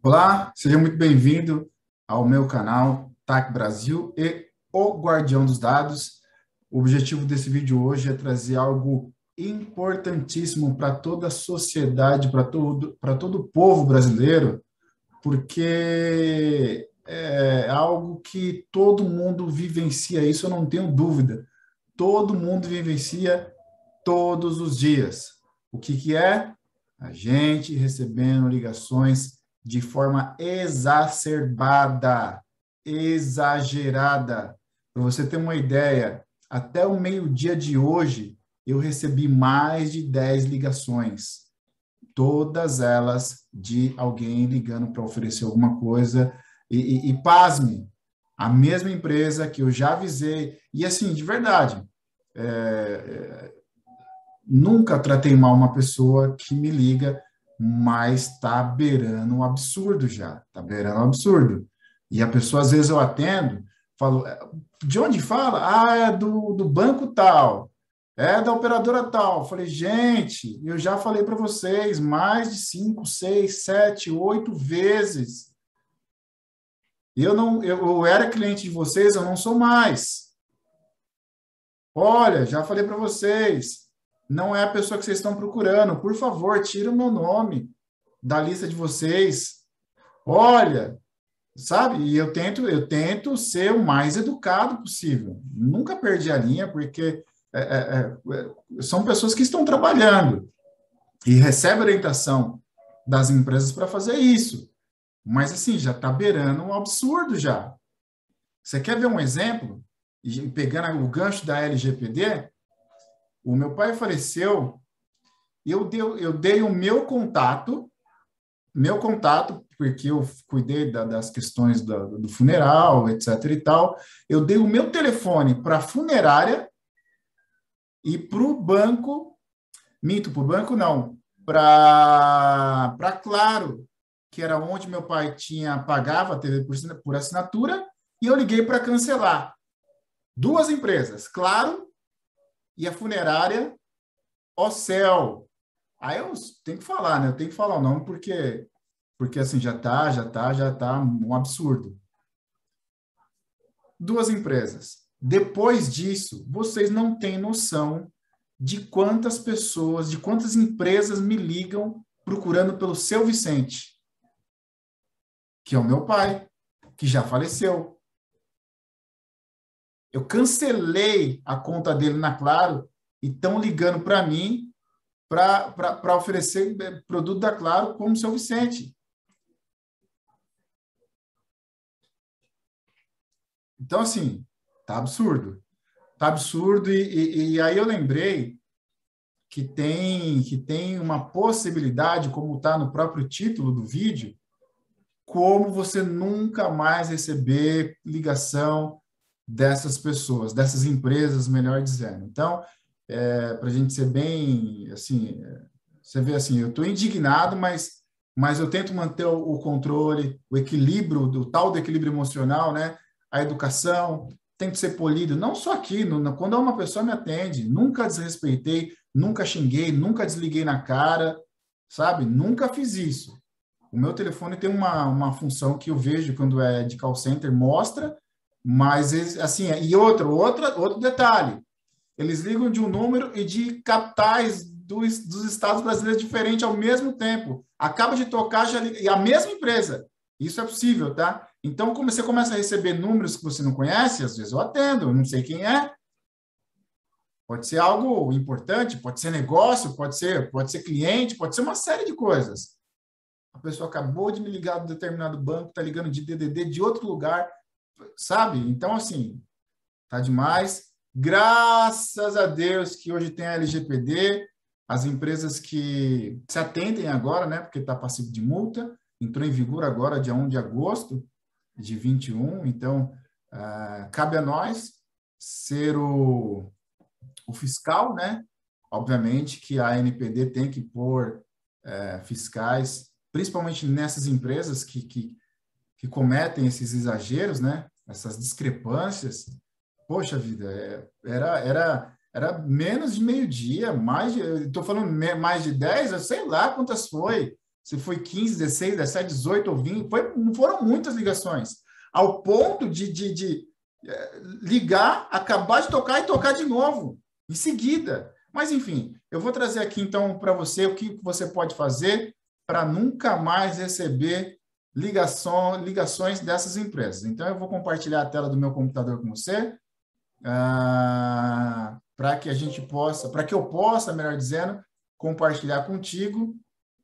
Olá, seja muito bem-vindo ao meu canal TAC Brasil e o Guardião dos Dados. O objetivo desse vídeo hoje é trazer algo importantíssimo para toda a sociedade, para todo, todo o povo brasileiro, porque é algo que todo mundo vivencia, isso eu não tenho dúvida. Todo mundo vivencia todos os dias. O que, que é? A gente recebendo ligações de forma exacerbada, exagerada. Para você ter uma ideia, até o meio-dia de hoje, eu recebi mais de 10 ligações, todas elas de alguém ligando para oferecer alguma coisa. E, e, e pasme, a mesma empresa que eu já avisei, e assim, de verdade, é, é, nunca tratei mal uma pessoa que me liga mas está beirando um absurdo já, está beirando um absurdo. E a pessoa, às vezes eu atendo, falo, é, de onde fala? Ah, é do, do banco tal, é da operadora tal. Falei, gente, eu já falei para vocês mais de cinco, seis, sete, oito vezes. Eu não, eu, eu era cliente de vocês, eu não sou mais. Olha, já falei para vocês, não é a pessoa que vocês estão procurando. Por favor, tira o meu nome da lista de vocês. Olha, sabe? E eu tento, eu tento ser o mais educado possível. Nunca perdi a linha, porque é, é, é, são pessoas que estão trabalhando e recebem orientação das empresas para fazer isso. Mas assim, já está beirando um absurdo já. Você quer ver um exemplo? Pegando o gancho da LGPD, o meu pai faleceu, eu dei, eu dei o meu contato, meu contato, porque eu cuidei da, das questões do, do funeral, etc e tal, eu dei o meu telefone para a funerária e para o banco, minto, para o banco não, para Claro, que era onde meu pai tinha pagava a TV por, por assinatura, e eu liguei para cancelar. Duas empresas, Claro e a funerária, céu. Aí eu tenho que falar, né? Eu tenho que falar o nome porque, porque assim, já tá, já tá, já tá um absurdo. Duas empresas. Depois disso, vocês não têm noção de quantas pessoas, de quantas empresas me ligam procurando pelo seu Vicente, que é o meu pai, que já faleceu. Eu cancelei a conta dele na Claro e estão ligando para mim para oferecer produto da Claro como seu Vicente. Então, assim, tá absurdo. Tá absurdo. E, e, e aí eu lembrei que tem, que tem uma possibilidade, como está no próprio título do vídeo, como você nunca mais receber ligação dessas pessoas, dessas empresas, melhor dizendo. Então, é, para a gente ser bem, assim, você vê assim, eu estou indignado, mas, mas eu tento manter o, controle, o equilíbrio, do tal do equilíbrio emocional, né? A educação que ser polido, não só aqui, no, quando uma pessoa me atende, nunca desrespeitei, nunca xinguei, nunca desliguei na cara, sabe? Nunca fiz isso. O meu telefone tem uma, uma função que eu vejo quando é de call center, mostra mas, assim, e outro, outro, outro detalhe, eles ligam de um número e de capitais dos, dos estados brasileiros diferentes ao mesmo tempo. Acaba de tocar já, e a mesma empresa. Isso é possível, tá? Então, como você começa a receber números que você não conhece, às vezes eu atendo, não sei quem é. Pode ser algo importante, pode ser negócio, pode ser, pode ser cliente, pode ser uma série de coisas. A pessoa acabou de me ligar de determinado banco, está ligando de DDD de outro lugar, sabe? Então, assim, tá demais. Graças a Deus que hoje tem a LGPD, as empresas que se atendem agora, né, porque está passivo de multa, entrou em vigor agora, dia 1 de agosto de 21, então, uh, cabe a nós ser o, o fiscal, né? Obviamente que a NPD tem que pôr uh, fiscais, principalmente nessas empresas que, que que cometem esses exageros, né? Essas discrepâncias. Poxa vida, é, era era era menos de meio dia, mais de, estou falando mais de 10, eu sei lá quantas foi. se foi 15, 16, 17, 18 ou 20, foi, foram muitas ligações, ao ponto de, de, de é, ligar, acabar de tocar e tocar de novo, em seguida. Mas, enfim, eu vou trazer aqui então para você o que você pode fazer para nunca mais receber ligação, ligações dessas empresas. Então, eu vou compartilhar a tela do meu computador com você, ah, para que a gente possa, para que eu possa, melhor dizendo, compartilhar contigo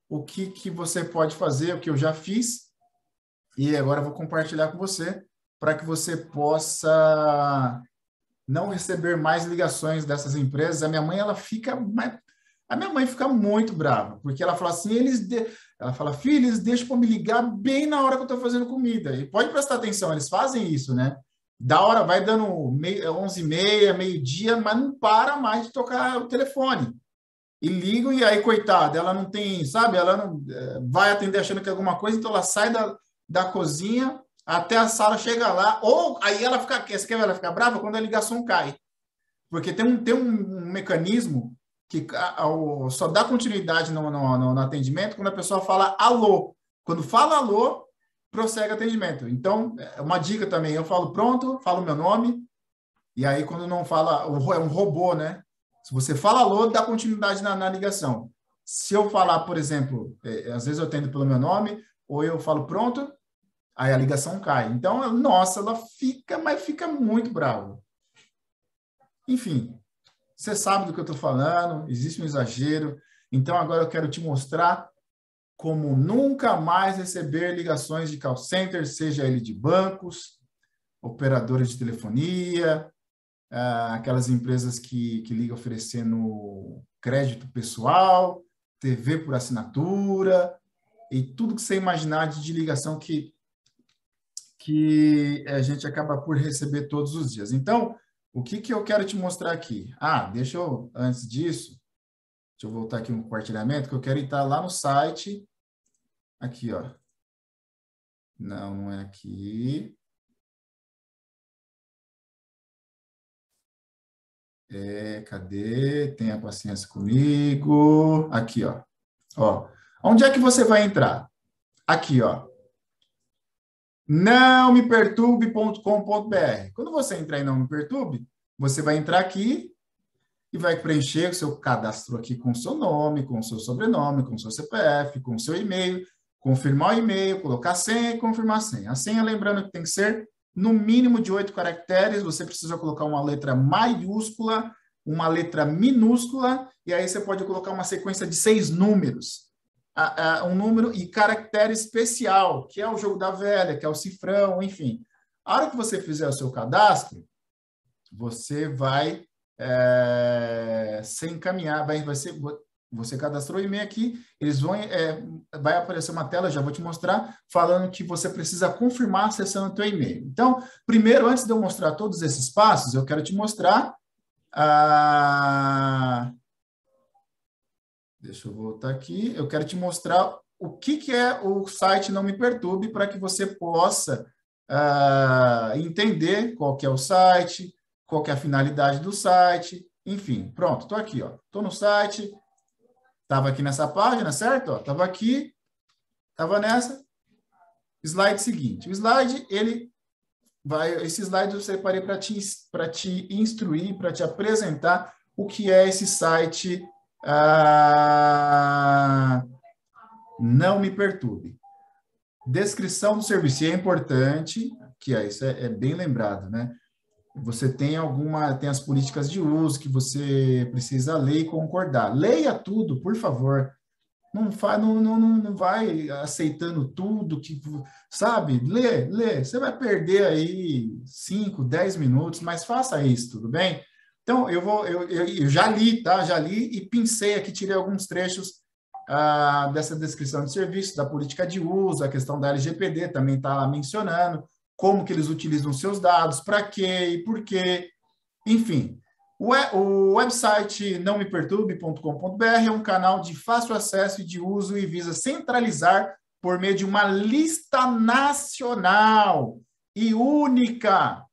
o que, que você pode fazer, o que eu já fiz, e agora eu vou compartilhar com você, para que você possa não receber mais ligações dessas empresas. A minha mãe, ela fica. A minha mãe fica muito brava, porque ela fala assim: eles. De... Ela fala, filho, eles deixam para me ligar bem na hora que eu estou fazendo comida. E pode prestar atenção, eles fazem isso, né? Da hora vai dando meio, 11 e meia, meio-dia, mas não para mais de tocar o telefone. E ligam, e aí, coitada, ela não tem, sabe? Ela não é, vai atender achando que é alguma coisa, então ela sai da, da cozinha, até a sala chega lá, ou aí ela fica, você quer ver ela ficar brava? Quando a ligação cai. Porque tem um, tem um, mecanismo que só dá continuidade no, no, no, atendimento quando a pessoa fala alô. Quando fala alô, prossegue o atendimento. Então, é uma dica também, eu falo pronto, falo meu nome, e aí quando não fala, é um robô, né? Se você fala alô, dá continuidade na, na ligação. Se eu falar, por exemplo, é, às vezes eu atendo pelo meu nome, ou eu falo pronto, aí a ligação cai. Então, nossa, ela fica, mas fica muito brava. Enfim, você sabe do que eu estou falando, existe um exagero. Então, agora eu quero te mostrar como nunca mais receber ligações de call center, seja ele de bancos, operadores de telefonia, ah, aquelas empresas que, que ligam oferecendo crédito pessoal, TV por assinatura, e tudo que você imaginar de ligação que que a gente acaba por receber todos os dias. Então, o que, que eu quero te mostrar aqui? Ah, deixa eu, antes disso, deixa eu voltar aqui no compartilhamento, que eu quero entrar lá no site. Aqui, ó. Não, não é aqui. É, cadê? Tenha paciência comigo. Aqui, ó. Ó, onde é que você vai entrar? Aqui, ó não me perturbe.com.br. Quando você entrar em não me perturbe, você vai entrar aqui e vai preencher o seu cadastro aqui com o seu nome, com o seu sobrenome, com o seu CPF, com o seu e-mail, confirmar o e-mail, colocar senha e confirmar a senha. A senha, lembrando que tem que ser no mínimo de oito caracteres, você precisa colocar uma letra maiúscula, uma letra minúscula, e aí você pode colocar uma sequência de seis números um número e caractere especial, que é o jogo da velha, que é o cifrão, enfim. A hora que você fizer o seu cadastro, você vai é, se encaminhar, vai, vai ser, você cadastrou o e-mail aqui, eles vão, é, vai aparecer uma tela, já vou te mostrar, falando que você precisa confirmar acessando o teu e-mail. Então, primeiro, antes de eu mostrar todos esses passos, eu quero te mostrar a, Deixa eu voltar aqui. Eu quero te mostrar o que, que é o site Não Me Perturbe para que você possa uh, entender qual que é o site, qual que é a finalidade do site, enfim. Pronto, estou aqui, ó. Estou no site, estava aqui nessa página, certo? Estava aqui, estava nessa. Slide seguinte. O slide, ele vai... Esse slide eu separei para te, te instruir, para te apresentar o que é esse site ah, não me perturbe. Descrição do serviço é importante, que é, isso é, é, bem lembrado, né? Você tem alguma, tem as políticas de uso que você precisa ler e concordar. Leia tudo, por favor. Não, fa, não, não, não vai aceitando tudo que, sabe? Lê, lê. Você vai perder aí 5, 10 minutos, mas faça isso, tudo bem? Então, eu vou, eu, eu, já li, tá? Já li e pincei aqui, tirei alguns trechos ah, dessa descrição de serviço, da política de uso, a questão da LGPD também está lá mencionando, como que eles utilizam seus dados, para quê e por quê, enfim. O, o website nãomeperturbe.com.br é um canal de fácil acesso e de uso e visa centralizar por meio de uma lista nacional e única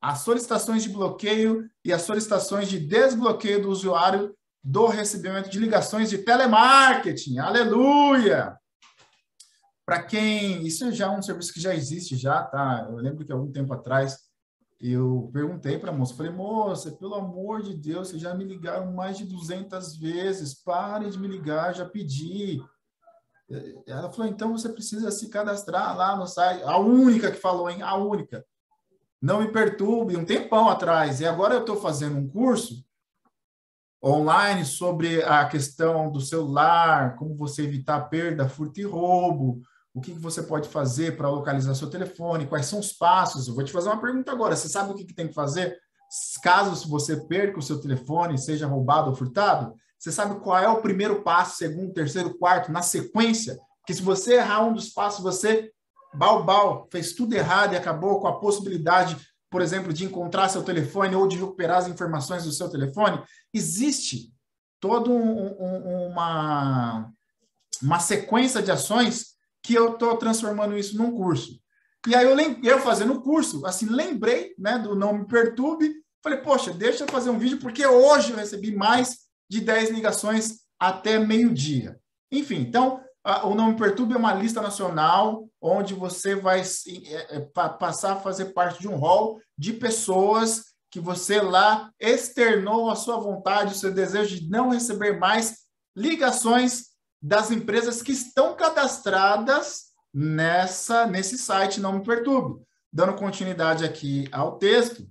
as solicitações de bloqueio e as solicitações de desbloqueio do usuário do recebimento de ligações de telemarketing. Aleluia! para quem. Isso é já um serviço que já existe, já, tá? Eu lembro que algum tempo atrás eu perguntei para a moça, falei, moça, pelo amor de Deus, vocês já me ligaram mais de 200 vezes, parem de me ligar, já pedi. Ela falou, então você precisa se cadastrar lá no site. A única que falou, hein? A única. Não me perturbe, um tempão atrás. E agora eu estou fazendo um curso online sobre a questão do celular, como você evitar perda, furto e roubo, o que, você pode fazer para localizar seu telefone, quais são os passos. Eu vou te fazer uma pergunta agora. Você sabe o que, que tem que fazer caso você perca o seu telefone, seja roubado ou furtado? Você sabe qual é o primeiro passo, segundo, terceiro, quarto, na sequência? Que se você errar um dos passos, você, bal, fez tudo errado e acabou com a possibilidade, por exemplo, de encontrar seu telefone ou de recuperar as informações do seu telefone. Existe toda um, um, uma, uma sequência de ações que eu estou transformando isso num curso. E aí eu, eu fazendo o curso, assim, lembrei né, do Não Me Perturbe, falei, poxa, deixa eu fazer um vídeo, porque hoje eu recebi mais de 10 ligações até meio-dia. Enfim, então, o Não Me Perturbe é uma lista nacional onde você vai é, é, passar a fazer parte de um hall de pessoas que você lá externou a sua vontade, o seu desejo de não receber mais ligações das empresas que estão cadastradas nessa nesse site Não Me Perturbe. Dando continuidade aqui ao texto,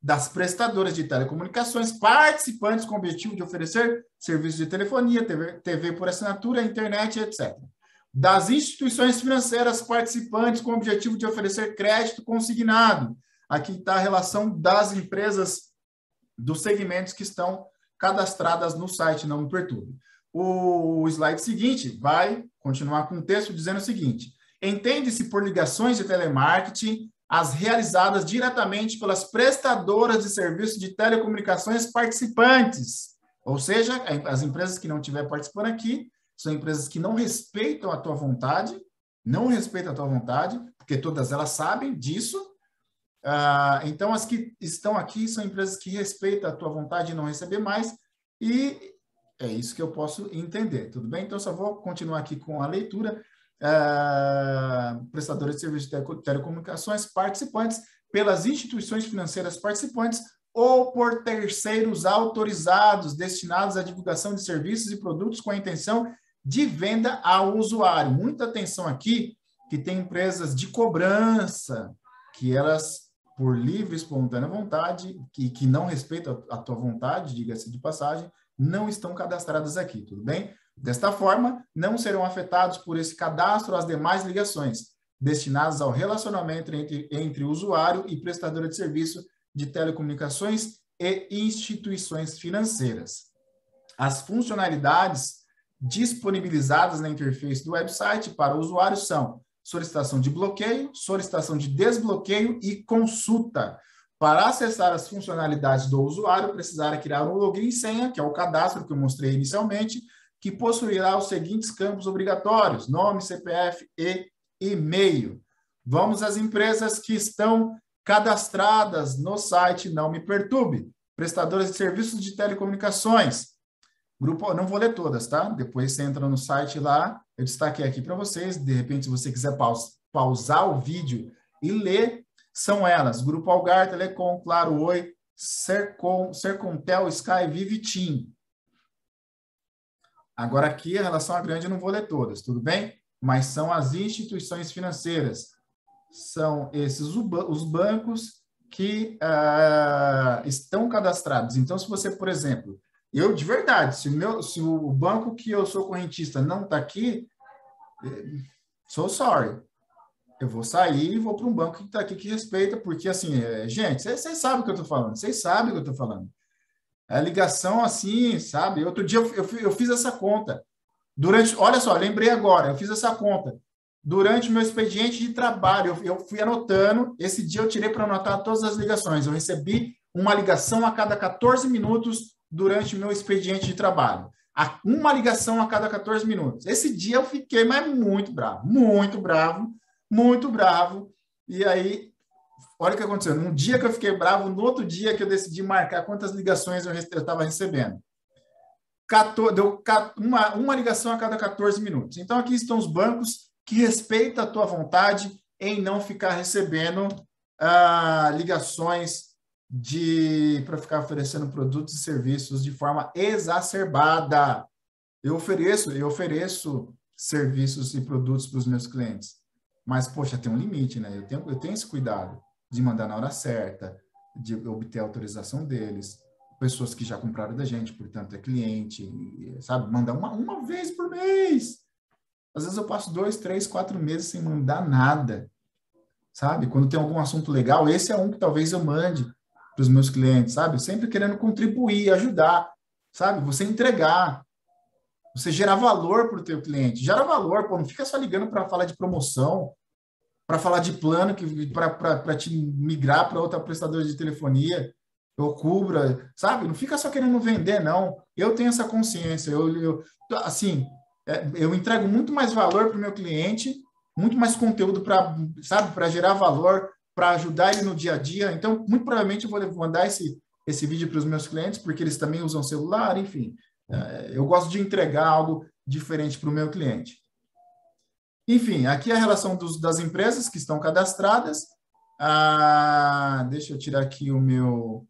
das prestadoras de telecomunicações participantes com o objetivo de oferecer serviços de telefonia, TV, TV por assinatura, internet, etc. Das instituições financeiras participantes com o objetivo de oferecer crédito consignado. Aqui está a relação das empresas dos segmentos que estão cadastradas no site Não Me Perturbe. O slide seguinte vai continuar com o texto dizendo o seguinte: entende-se por ligações de telemarketing as realizadas diretamente pelas prestadoras de serviços de telecomunicações participantes. Ou seja, as empresas que não estiver participando aqui são empresas que não respeitam a tua vontade, não respeitam a tua vontade, porque todas elas sabem disso. Ah, então, as que estão aqui são empresas que respeitam a tua vontade de não receber mais e é isso que eu posso entender, tudo bem? Então, só vou continuar aqui com a leitura. Uh, prestadores de serviços de telecomunicações participantes pelas instituições financeiras participantes ou por terceiros autorizados destinados à divulgação de serviços e produtos com a intenção de venda ao usuário. Muita atenção aqui, que tem empresas de cobrança, que elas, por livre e espontânea vontade, que, que não respeitam a, a tua vontade, diga-se de passagem, não estão cadastradas aqui, tudo bem? Desta forma, não serão afetados por esse cadastro as demais ligações destinadas ao relacionamento entre, entre usuário e prestadora de serviço de telecomunicações e instituições financeiras. As funcionalidades disponibilizadas na interface do website para o usuário são solicitação de bloqueio, solicitação de desbloqueio e consulta. Para acessar as funcionalidades do usuário, precisará criar um login e senha, que é o cadastro que eu mostrei inicialmente, que possuirá os seguintes campos obrigatórios: nome, CPF e e-mail. Vamos às empresas que estão cadastradas no site Não Me Perturbe. Prestadoras de serviços de telecomunicações. Grupo, não vou ler todas, tá? Depois você entra no site lá, eu destaquei aqui para vocês. De repente, se você quiser pausar o vídeo e ler, são elas: Grupo Algar, Telecom, Claro, Oi, Sercom, Sercontel, Sky, Vive Team. Agora aqui, a relação à grande, eu não vou ler todas, tudo bem? Mas são as instituições financeiras. São esses os bancos que uh, estão cadastrados. Então, se você, por exemplo, eu de verdade, se meu, se o banco que eu sou correntista não está aqui, eh, sou sorry eu vou sair e vou para um banco que está aqui que respeita, porque assim, é, gente, vocês sabem o que eu estou falando, vocês sabem o que eu estou falando. A ligação assim, sabe? Outro dia eu, eu, eu, fiz essa conta. Durante, olha só, lembrei agora, eu fiz essa conta. Durante meu expediente de trabalho, eu, eu fui anotando. Esse dia eu tirei para anotar todas as ligações. Eu recebi uma ligação a cada 14 minutos durante meu expediente de trabalho. Uma ligação a cada 14 minutos. Esse dia eu fiquei mas muito bravo, muito bravo muito bravo. E aí, olha o que aconteceu. Num dia que eu fiquei bravo, no outro dia que eu decidi marcar quantas ligações eu estava recebendo. deu uma, uma ligação a cada 14 minutos. Então, aqui estão os bancos que respeita a tua vontade em não ficar recebendo ah, ligações de para ficar oferecendo produtos e serviços de forma exacerbada. Eu ofereço, eu ofereço serviços e produtos para os meus clientes. Mas, poxa, tem um limite, né? Eu tenho, eu tenho esse cuidado de mandar na hora certa, de obter a autorização deles. Pessoas que já compraram da gente, portanto, é cliente, sabe? Mandar uma, uma vez por mês. Às vezes eu passo dois, três, quatro meses sem mandar nada, sabe? Quando tem algum assunto legal, esse é um que talvez eu mande para os meus clientes, sabe? Sempre querendo contribuir, ajudar, sabe? Você entregar, você gerar valor para o teu cliente. Gera valor, pô, não fica só ligando para falar de promoção, para falar de plano, para te migrar para outra prestadora de telefonia, eu cubra, sabe? Não fica só querendo vender, não. Eu tenho essa consciência. Eu, eu assim, é, eu entrego muito mais valor para o meu cliente, muito mais conteúdo para, sabe, para gerar valor, para ajudar ele no dia a dia. Então, muito provavelmente eu vou mandar esse, esse vídeo para os meus clientes, porque eles também usam celular, enfim. É, eu gosto de entregar algo diferente para o meu cliente. Enfim, aqui é a relação dos, das empresas que estão cadastradas. Ah, deixa eu tirar aqui o meu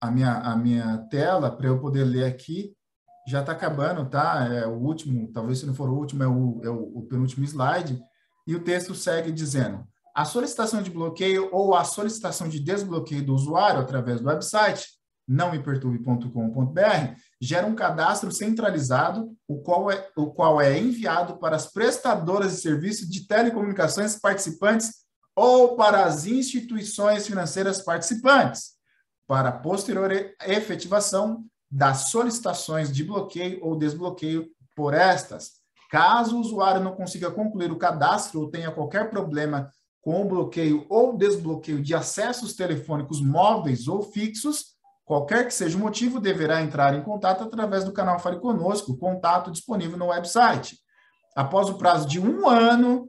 a minha, a minha tela para eu poder ler aqui. Já está acabando, tá? É o último, talvez se não for o último, é o, é o, o penúltimo slide. E o texto segue dizendo: a solicitação de bloqueio ou a solicitação de desbloqueio do usuário através do website nãomeperturbe.com.br, gera um cadastro centralizado, o qual, é, o qual é enviado para as prestadoras de serviços de telecomunicações participantes ou para as instituições financeiras participantes, para posterior efetivação das solicitações de bloqueio ou desbloqueio por estas. Caso o usuário não consiga concluir o cadastro ou tenha qualquer problema com o bloqueio ou desbloqueio de acessos telefônicos móveis ou fixos, Qualquer que seja o motivo, deverá entrar em contato através do canal Fale Conosco, contato disponível no website. Após o prazo de um ano,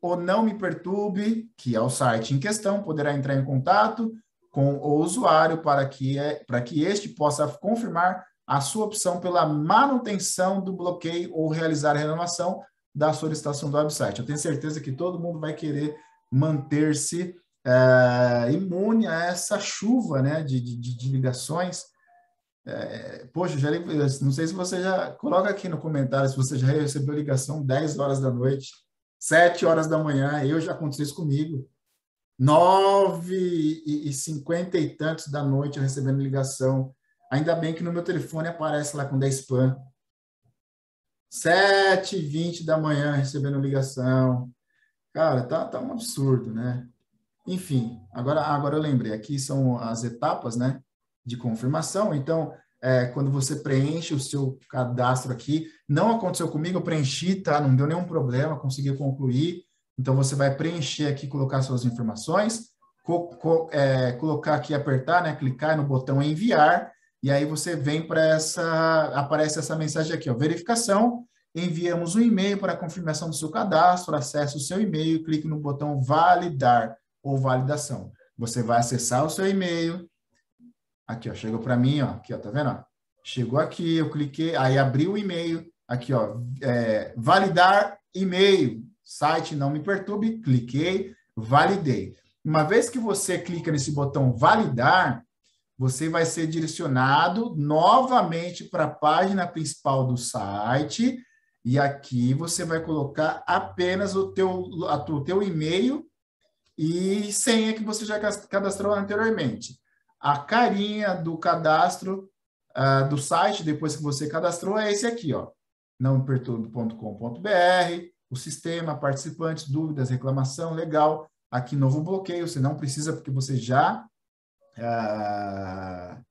o Não Me Perturbe, que é o site em questão, poderá entrar em contato com o usuário para que, é, para que este possa confirmar a sua opção pela manutenção do bloqueio ou realizar a renovação da solicitação do website. Eu tenho certeza que todo mundo vai querer manter-se é, imune a essa chuva né, de, de, de ligações. É, poxa, já, não sei se você já. Coloca aqui no comentário se você já recebeu ligação 10 horas da noite, 7 horas da manhã. Eu já aconteceu isso comigo. 9 e, e 50 e tantos da noite eu recebendo ligação. Ainda bem que no meu telefone aparece lá com 10 spam. 7 e 20 da manhã recebendo ligação. Cara, tá, tá um absurdo, né? Enfim, agora, agora eu lembrei, aqui são as etapas né, de confirmação. Então, é, quando você preenche o seu cadastro aqui, não aconteceu comigo, eu preenchi, tá? Não deu nenhum problema, consegui concluir. Então, você vai preencher aqui, colocar suas informações, co co é, colocar aqui, apertar, né? Clicar no botão enviar, e aí você vem para essa, aparece essa mensagem aqui, ó, verificação, enviamos um e-mail para confirmação do seu cadastro, acesse o seu e-mail, clique no botão validar ou validação. Você vai acessar o seu e-mail. Aqui, ó, chegou para mim, ó, aqui, ó, tá vendo? Ó? Chegou aqui, eu cliquei, aí abriu o e-mail, aqui, ó, é, validar e-mail, site não me perturbe, cliquei, validei. Uma vez que você clica nesse botão validar, você vai ser direcionado novamente para a página principal do site e aqui você vai colocar apenas o teu, a, o teu e-mail e senha que você já cadastrou anteriormente. A carinha do cadastro uh, do site, depois que você cadastrou, é esse aqui, ó. nãoperturbe.com.br, o sistema, participantes, dúvidas, reclamação, legal. Aqui, novo bloqueio, você não precisa, porque você já uh,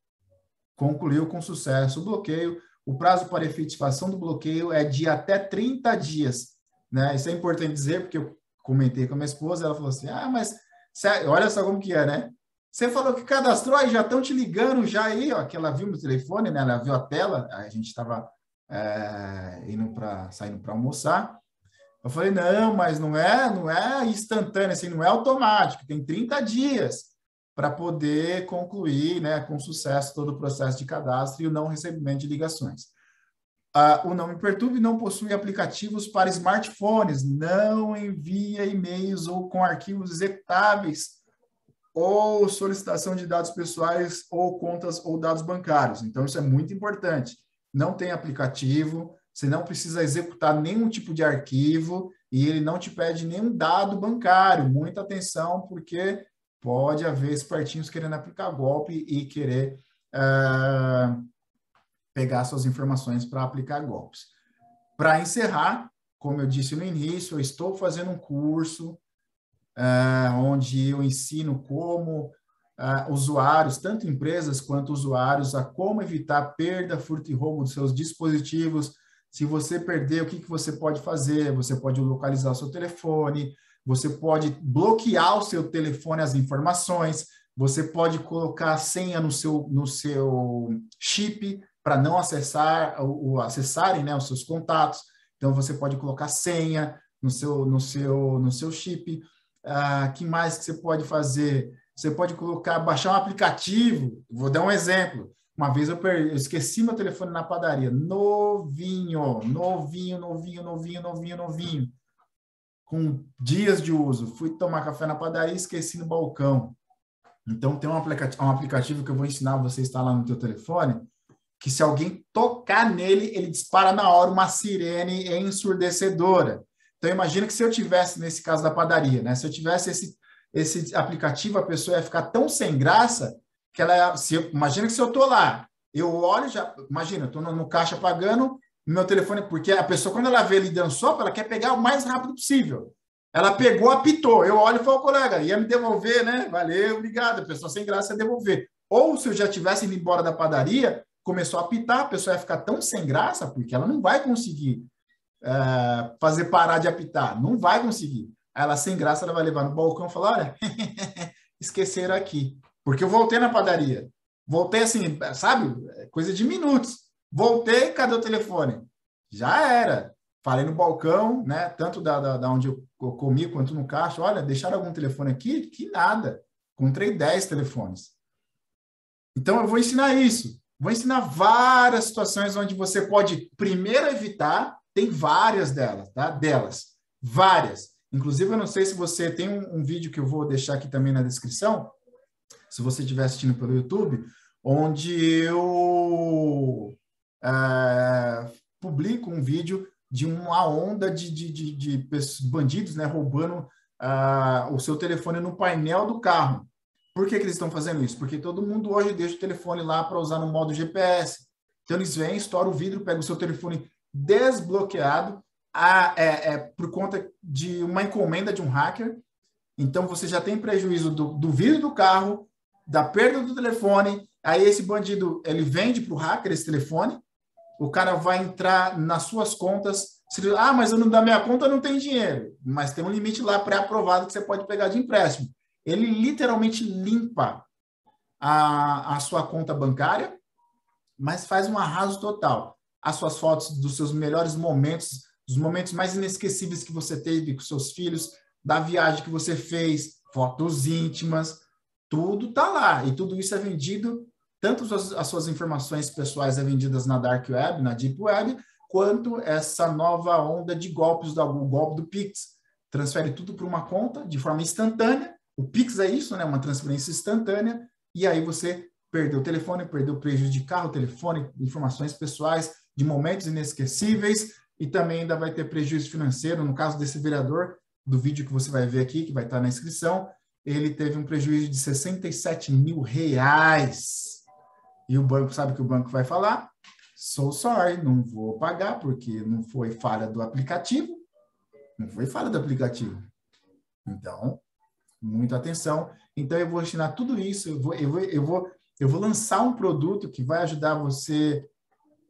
concluiu com sucesso o bloqueio. O prazo para efetivação do bloqueio é de até 30 dias. Né? Isso é importante dizer, porque eu comentei com a minha esposa, ela falou assim: ah, mas olha só como que é, né? Você falou que cadastrou, aí já estão te ligando já aí, ó, que ela viu no telefone, né? Ela viu a tela, a gente estava é, indo para saindo para almoçar. Eu falei, não, mas não é, não é instantâneo, assim, não é automático, tem 30 dias para poder concluir, né, com sucesso todo o processo de cadastro e o não recebimento de ligações. Uh, o Não Me Perturbe não possui aplicativos para smartphones, não envia e-mails ou com arquivos executáveis ou solicitação de dados pessoais ou contas ou dados bancários. Então, isso é muito importante. Não tem aplicativo, você não precisa executar nenhum tipo de arquivo e ele não te pede nenhum dado bancário. Muita atenção, porque pode haver espertinhos querendo aplicar golpe e querer uh, pegar suas informações para aplicar golpes. Para encerrar, como eu disse no início, eu estou fazendo um curso uh, onde eu ensino como uh, usuários, tanto empresas quanto usuários, a como evitar perda, furto e roubo dos seus dispositivos. Se você perder, o que, que você pode fazer? Você pode localizar o seu telefone, você pode bloquear o seu telefone, as informações, você pode colocar senha no seu, no seu chip para não acessar o, acessarem né, os seus contatos. Então você pode colocar senha no seu no seu no seu chip. Ah, que mais que você pode fazer? Você pode colocar baixar um aplicativo. Vou dar um exemplo. Uma vez eu, perdi, eu esqueci meu telefone na padaria, novinho, novinho, novinho, novinho, novinho, novinho, com dias de uso. Fui tomar café na padaria esqueci no balcão. Então tem um aplicativo, um aplicativo que eu vou ensinar você a instalar no teu telefone, que se alguém tocar nele, ele dispara na hora uma sirene ensurdecedora. Então, imagina que se eu tivesse, nesse caso da padaria, né? Se eu tivesse esse, esse aplicativo, a pessoa ia ficar tão sem graça que ela... Se eu, imagina que se eu estou lá, eu olho, já... Imagina, eu estou no, no, caixa pagando, meu telefone... Porque a pessoa, quando ela vê ele sopa, ela quer pegar o mais rápido possível. Ela pegou, apitou. Eu olho e falo, colega, ia me devolver, né? Valeu, obrigado. A pessoa sem graça ia devolver. Ou se eu já tivesse ido embora da padaria, começou a apitar, a pessoa ia ficar tão sem graça, porque ela não vai conseguir é, fazer parar de apitar, não vai conseguir. Ela, sem graça, ela vai levar no balcão e falar: olha, esqueceram aqui. Porque eu voltei na padaria. Voltei assim, sabe? Coisa de minutos. Voltei, cadê o telefone? Já era. Falei no balcão, né? Tanto da, da, da onde eu comi quanto no caixa. Olha, deixaram algum telefone aqui? Que nada. Encontrei 10 telefones. Então, eu vou ensinar isso. Vou ensinar várias situações onde você pode primeiro evitar, tem várias delas, tá? Delas, várias. Inclusive, eu não sei se você tem um, um vídeo que eu vou deixar aqui também na descrição, se você estiver assistindo pelo YouTube, onde eu é, publico um vídeo de uma onda de, de, de, de bandidos né, roubando uh, o seu telefone no painel do carro. Por que, que eles estão fazendo isso? Porque todo mundo hoje deixa o telefone lá para usar no modo GPS. Então eles vêm, estouram o vidro, pegam o seu telefone desbloqueado a, é, é, por conta de uma encomenda de um hacker. Então você já tem prejuízo do, do vidro do carro, da perda do telefone. Aí esse bandido ele vende para o hacker esse telefone. O cara vai entrar nas suas contas. Ah, mas eu não da minha conta não tem dinheiro. Mas tem um limite lá pré-aprovado que você pode pegar de empréstimo ele literalmente limpa a, a sua conta bancária, mas faz um arraso total. As suas fotos dos seus melhores momentos, dos momentos mais inesquecíveis que você teve com seus filhos, da viagem que você fez, fotos íntimas, tudo tá lá. E tudo isso é vendido, tanto as, as suas informações pessoais é vendidas na dark web, na deep web, quanto essa nova onda de golpes do golpe do Pix. Transfere tudo para uma conta de forma instantânea o Pix é isso, né? Uma transferência instantânea, e aí você perdeu o telefone, perdeu o prejuízo de carro, telefone, informações pessoais, de momentos inesquecíveis, e também ainda vai ter prejuízo financeiro. No caso desse vereador, do vídeo que você vai ver aqui, que vai estar na inscrição, ele teve um prejuízo de 67 mil reais. E o banco, sabe que o banco vai falar? Sou sorry, não vou pagar, porque não foi falha do aplicativo. Não foi falha do aplicativo. Então, muita atenção. Então, eu vou ensinar tudo isso, eu vou, eu vou, eu vou, eu vou lançar um produto que vai ajudar você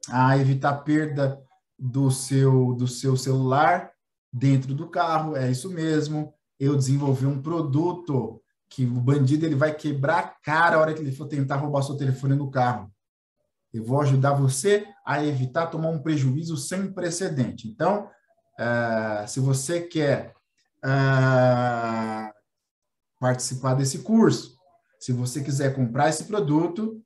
a evitar perda do seu, do seu celular dentro do carro, é isso mesmo. Eu desenvolvi um produto que o bandido ele vai quebrar a cara a hora que ele for tentar roubar seu telefone no carro. Eu vou ajudar você a evitar tomar um prejuízo sem precedente. Então, uh, se você quer uh, participar desse curso. Se você quiser comprar esse produto,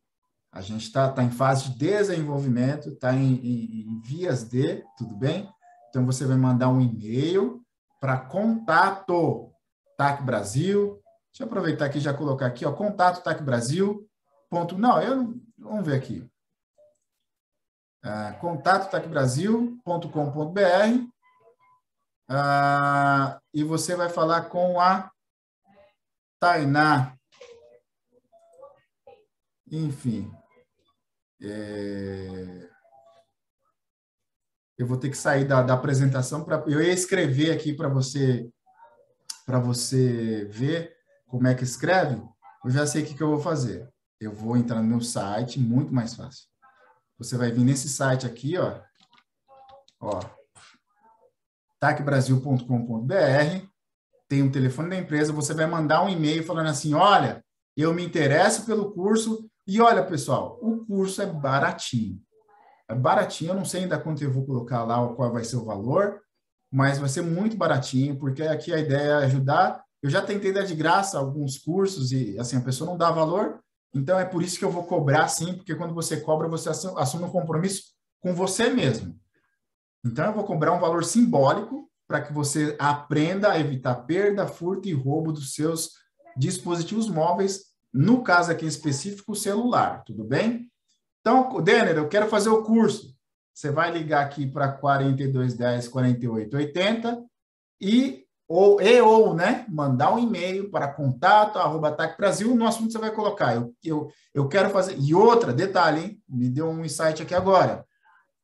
A gente está tá em fase de desenvolvimento, está em, em, em vias de, tudo bem? Então, você vai mandar um e-mail para contato TAC Brasil. Deixa eu aproveitar aqui e já colocar aqui, ó, contato TAC Brasil. Ponto, não, eu, vamos ver aqui. Ah, contato tacbrasil.com.br ah, e você vai falar com a Tainá. Enfim. É... Eu vou ter que sair da, da apresentação para eu ia escrever aqui para você para você ver como é que escreve. Eu já sei o que, que eu vou fazer. Eu vou entrar no meu site, muito mais fácil. Você vai vir nesse site aqui, ó. Ó. tacbrasil.com.br. Tem um telefone da empresa, você vai mandar um e-mail falando assim: "Olha, eu me interesso pelo curso e olha, pessoal, o curso é baratinho. É baratinho, eu não sei ainda quanto eu vou colocar lá, qual vai ser o valor, mas vai ser muito baratinho, porque aqui a ideia é ajudar. Eu já tentei dar de graça alguns cursos e assim a pessoa não dá valor, então é por isso que eu vou cobrar sim, porque quando você cobra, você assume um compromisso com você mesmo. Então eu vou cobrar um valor simbólico para que você aprenda a evitar perda, furto e roubo dos seus dispositivos móveis no caso aqui em específico, o celular, tudo bem? Então, Denner, eu quero fazer o curso. Você vai ligar aqui para 4210 4880 e ou e ou, né, mandar um e-mail para contato arroba Ataque Brasil, no assunto você vai colocar, eu, eu, eu quero fazer, e outra, detalhe, hein, me deu um insight aqui agora,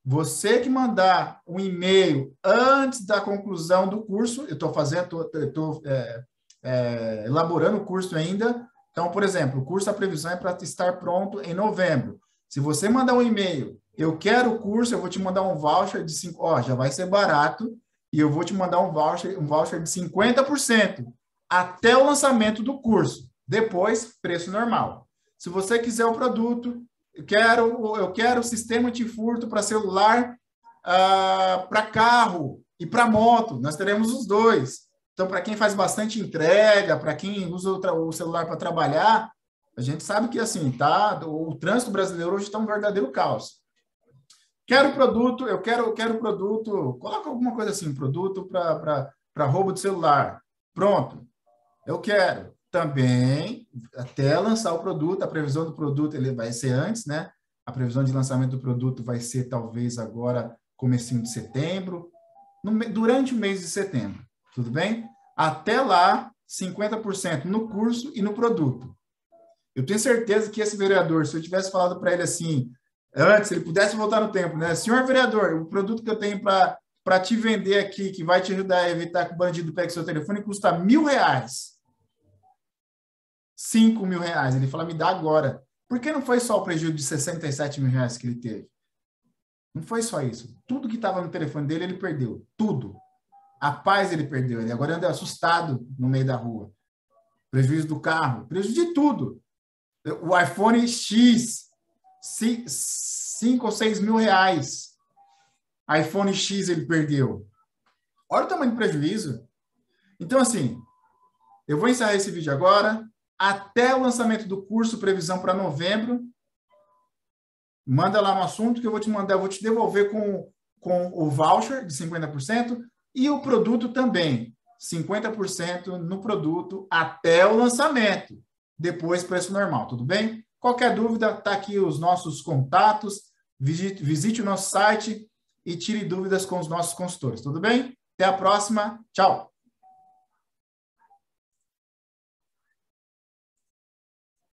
você que mandar um e-mail antes da conclusão do curso, eu estou fazendo, estou é, é, elaborando o curso ainda, então, por exemplo, o curso A Previsão é para estar pronto em novembro. Se você mandar um e-mail, eu quero o curso, eu vou te mandar um voucher de 5, ó, já vai ser barato, e eu vou te mandar um voucher, um voucher de 50% até o lançamento do curso. Depois, preço normal. Se você quiser o produto, eu quero, eu quero o sistema de furto para celular, uh, para carro e para moto. Nós teremos os dois. Então, para quem faz bastante entrega, para quem usa o, celular para trabalhar, a gente sabe que assim, tá? O, trânsito brasileiro hoje está um verdadeiro caos. Quero produto, eu quero, eu quero produto, coloca alguma coisa assim, produto para roubo de celular. Pronto. Eu quero. Também, até lançar o produto, a previsão do produto ele vai ser antes, né? A previsão de lançamento do produto vai ser talvez agora comecinho de setembro, no, durante o mês de setembro. Tudo bem? Até lá, 50% no curso e no produto. Eu tenho certeza que esse vereador, se eu tivesse falado para ele assim, antes, ele pudesse voltar no tempo, né? Senhor vereador, o produto que eu tenho para te vender aqui, que vai te ajudar a evitar que o bandido pegue seu telefone, custa mil reais. Cinco mil reais. Ele fala, me dá agora. Por que não foi só o prejuízo de 67 mil reais que ele teve? Não foi só isso. Tudo que estava no telefone dele, ele perdeu. Tudo. A paz ele perdeu, ele agora anda assustado no meio da rua. Prejuízo do carro, prejuízo de tudo. O iPhone X, 5 ou 6 mil reais. iPhone X ele perdeu. Olha o tamanho do prejuízo. Então, assim, eu vou encerrar esse vídeo agora. Até o lançamento do curso, previsão para novembro. Manda lá no assunto que eu vou te mandar, eu vou te devolver com, com o voucher de 50%. E o produto também, 50% no produto até o lançamento. Depois, preço normal, tudo bem? Qualquer dúvida, tá aqui os nossos contatos. Visite, visite o nosso site e tire dúvidas com os nossos consultores, tudo bem? Até a próxima. Tchau!